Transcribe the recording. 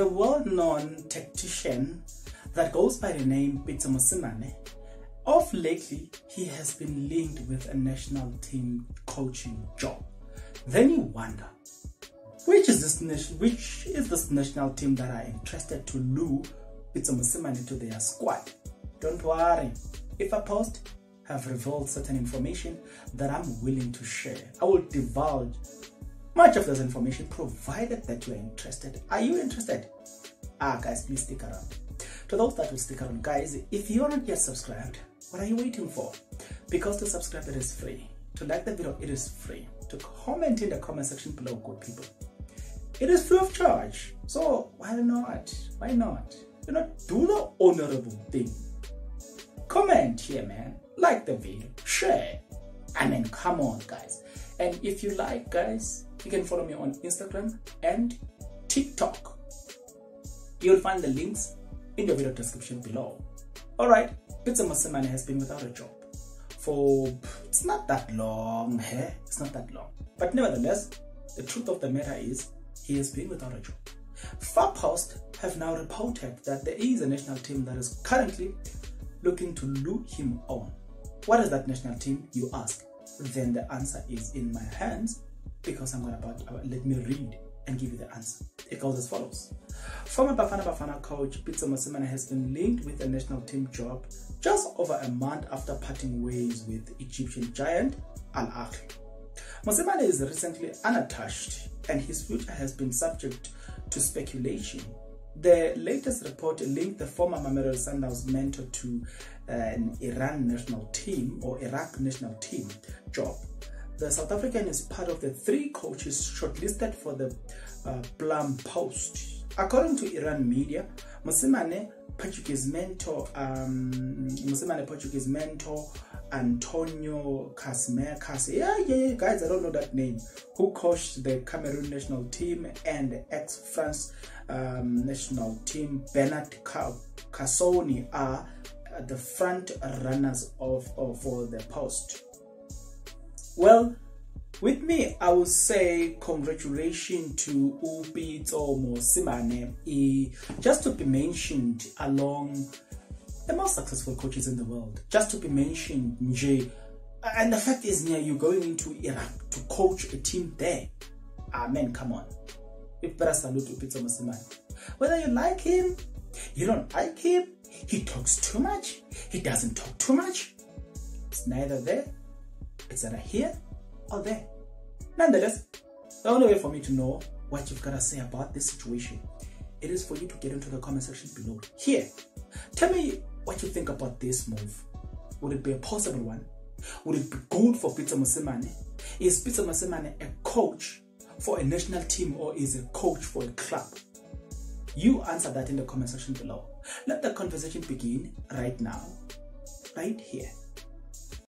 the well-known tactician that goes by the name Pitso Mosimane, of lately he has been linked with a national team coaching job. Then you wonder, which is this which is this national team that are interested to lure Pitso Mosimane to their squad? Don't worry, Farpost have revealed certain information that I'm willing to share, I will divulge much of this information provided that you are interested. Are you interested? Ah, guys, please stick around. To those that will stick around, guys, if you're not yet subscribed, what are you waiting for? Because to subscribe, it is free. To like the video, it is free. To comment in the comment section below, good people. It is free of charge. So why not? Why not? You know, do the honorable thing. Comment here, man. Like the video. Share. I mean, come on, guys. And if you like, guys, you can follow me on Instagram and TikTok. You'll find the links in the video description below. Alright, Pitso Mosimane has been without a job for it's not that long, eh? It's not that long. But nevertheless, the truth of the matter is he has been without a job. Farpost have now reported that there is a national team that is currently looking to lure him on. What is that national team, you ask? Then the answer is in my hands because I'm going about uh, let me read and give you the answer. It goes as follows. Former Bafana Bafana coach Pitso Mosimane has been linked with a national team job just over a month after parting ways with Egyptian giant Al Ahly. Mosimane is recently unattached and his future has been subject to speculation. The latest report linked the former Mamelodi Sundowns mentor to an Iran national team or Iraq national team job the South African is part of the three coaches shortlisted for the uh, Plum Post. According to Iran media, Mosimane Portuguese mentor, um, Mosimane Portuguese mentor Antonio Casmer, yeah, yeah, yeah, guys, I don't know that name, who coached the Cameroon national team and ex-France um, national team Bernard Casoni are the front runners of, of for the post. Well, with me, I would say congratulations to Upitso Mosimane, just to be mentioned along the most successful coaches in the world. Just to be mentioned, Nje. And the fact is, yeah, you're going into Iraq to coach a team there. Amen, come on. If better salute to Upitso Mosimane. Whether you like him, you don't like him, he talks too much, he doesn't talk too much, it's neither there it's either here or there. Nonetheless, the only way for me to know what you've got to say about this situation, it is for you to get into the comment section below. Here, tell me what you think about this move. Would it be a possible one? Would it be good for Peter Mosimane? Is Peter Mosimane a coach for a national team or is a coach for a club? You answer that in the comment section below. Let the conversation begin right now, right here.